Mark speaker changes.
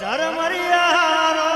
Speaker 1: ધર્મરિયારો